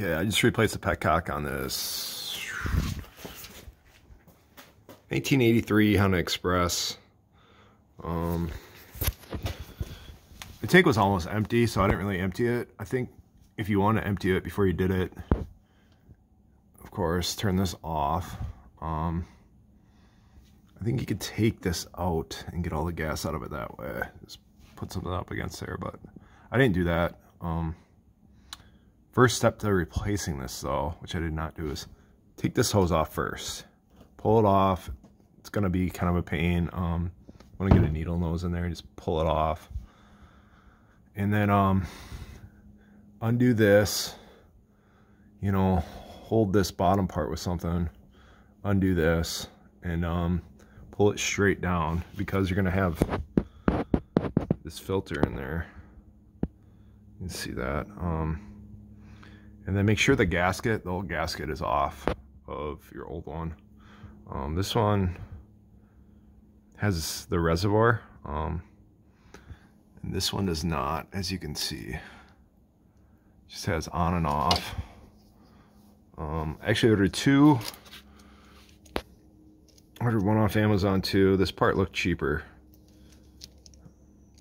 Okay, I just replaced the petcock on this 1883 Honda Express. Um, the tank was almost empty, so I didn't really empty it. I think if you want to empty it before you did it, of course, turn this off. Um, I think you could take this out and get all the gas out of it that way. Just put something up against there, but I didn't do that. Um, First step to replacing this though, which I did not do, is take this hose off first. Pull it off. It's gonna be kind of a pain. Um, want to get a needle nose in there, and just pull it off. And then um, undo this, you know, hold this bottom part with something, undo this, and um, pull it straight down because you're gonna have this filter in there. You can see that. Um, and then make sure the gasket, the old gasket is off of your old one. Um, this one has the reservoir. Um, and this one does not, as you can see. Just has on and off. Um, actually ordered two. Ordered one off Amazon too. This part looked cheaper.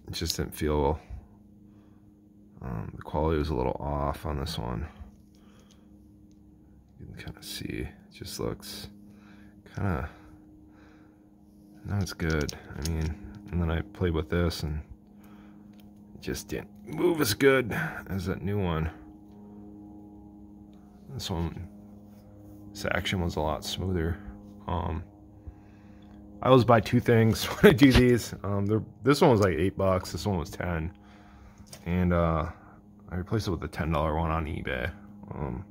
It just didn't feel, um, the quality was a little off on this one kind of see. It just looks kind of as good. I mean, and then I played with this and it just didn't move as good as that new one. This one, this action was a lot smoother. Um, I always buy two things when I do these. Um, this one was like eight bucks. This one was ten, and uh, I replaced it with a ten dollar one on eBay. Um,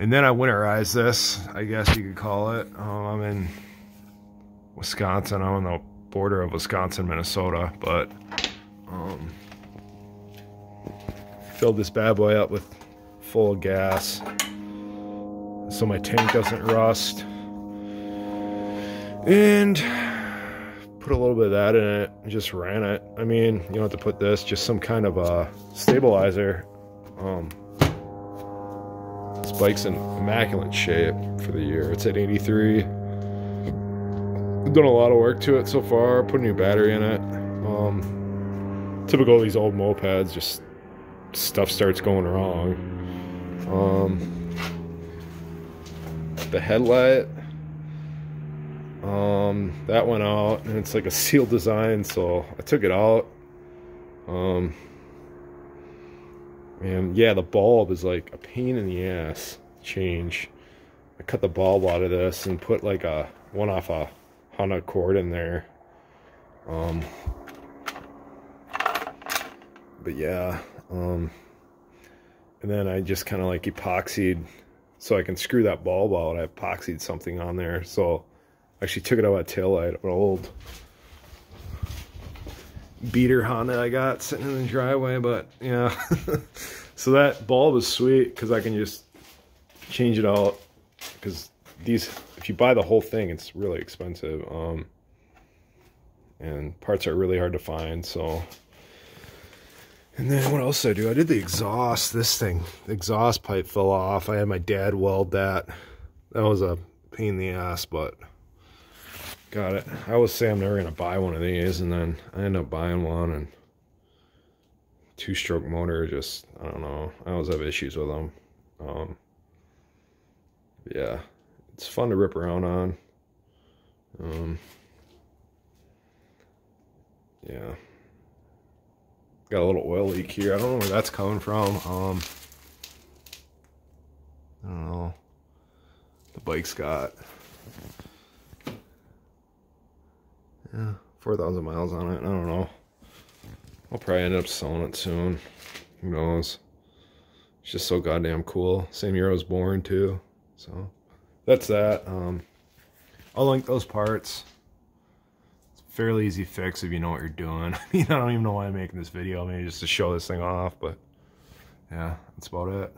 and then I winterized this, I guess you could call it. Um, I'm in Wisconsin. I'm on the border of Wisconsin, Minnesota, but um, filled this bad boy up with full gas so my tank doesn't rust. And put a little bit of that in it just ran it. I mean, you don't have to put this, just some kind of a stabilizer. Um, bike's in immaculate shape for the year. It's at 83. I've done a lot of work to it so far. Put a new battery in it. Um, typical of these old mopeds, just stuff starts going wrong. Um, the headlight, um, that went out, and it's like a seal design, so I took it out. Um, and yeah, the bulb is like a pain in the ass change. I cut the bulb out of this and put like a one off a Honda Accord in there. Um, but yeah, um, and then I just kind of like epoxied so I can screw that bulb out. I epoxied something on there. So I actually took it out of tail light, an old beater Honda I got sitting in the driveway, but yeah. so that bulb is sweet because I can just change it out because these, if you buy the whole thing, it's really expensive. Um, and parts are really hard to find, so. And then what else did I do? I did the exhaust, this thing. The exhaust pipe fell off. I had my dad weld that. That was a pain in the ass, but got it. I was saying I'm never going to buy one of these, and then I ended up buying one, and two-stroke motor, just, I don't know. I always have issues with them. Um, yeah, it's fun to rip around on. Um, yeah. Got a little oil leak here. I don't know where that's coming from. Um, I don't know. The bike's got yeah, 4,000 miles on it. I don't know. I'll probably end up selling it soon. Who knows? It's just so goddamn cool. Same year I was born, too. So, that's that. Um, I'll link those parts. It's a fairly easy fix if you know what you're doing. I mean, I don't even know why I'm making this video. Maybe just to show this thing off, but yeah, that's about it.